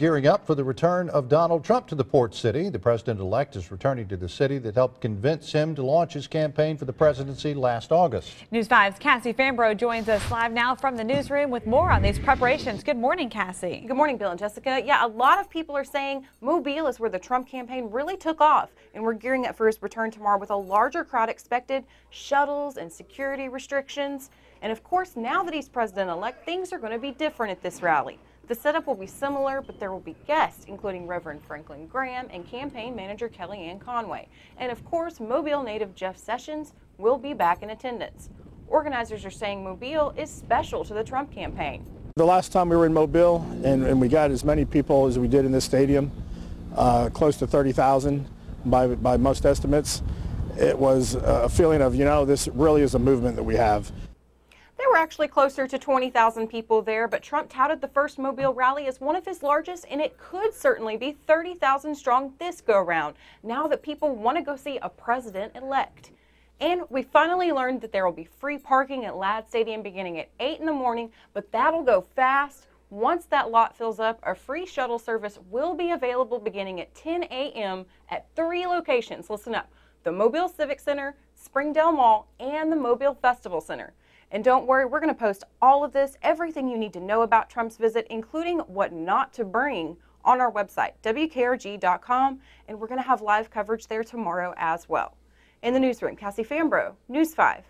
Gearing up for the return of Donald Trump to the port city, the president-elect is returning to the city that helped convince him to launch his campaign for the presidency last August. News 5's Cassie Fambro joins us live now from the newsroom with more on these preparations. Good morning, Cassie. Good morning, Bill and Jessica. Yeah, a lot of people are saying Mobile is where the Trump campaign really took off, and we're gearing up for his return tomorrow with a larger crowd expected, shuttles and security restrictions. And of course, now that he's president-elect, things are going to be different at this rally. The setup will be similar, but there will be guests, including Reverend Franklin Graham and campaign manager Kellyanne Conway. And of course, Mobile native Jeff Sessions will be back in attendance. Organizers are saying Mobile is special to the Trump campaign. The last time we were in Mobile, and, and we got as many people as we did in this stadium, uh, close to 30,000 by, by most estimates, it was a feeling of, you know, this really is a movement that we have. Were actually closer to 20,000 people there, but Trump touted the first Mobile rally as one of his largest, and it could certainly be 30,000 strong this go round, now that people want to go see a president elect. And we finally learned that there will be free parking at Ladd Stadium beginning at 8 in the morning, but that'll go fast. Once that lot fills up, a free shuttle service will be available beginning at 10 a.m. at three locations. Listen up the Mobile Civic Center, Springdale Mall, and the Mobile Festival Center. And don't worry, we're going to post all of this, everything you need to know about Trump's visit, including what not to bring on our website, WKRG.com, and we're going to have live coverage there tomorrow as well. In the newsroom, Cassie Fambro, News 5.